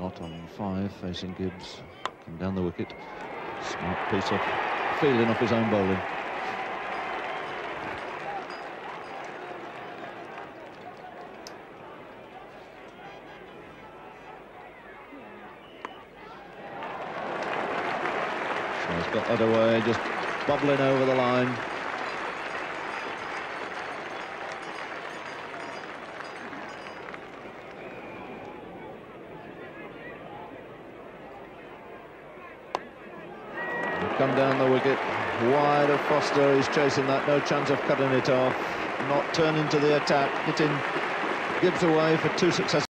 Not on five, facing Gibbs. Come down the wicket. Smart piece of feeling off his own bowling. He's got that away, just bubbling over the line. Come down the wicket, wide of Foster, he's chasing that, no chance of cutting it off, not turning to the attack, hitting Gibbs away for two successive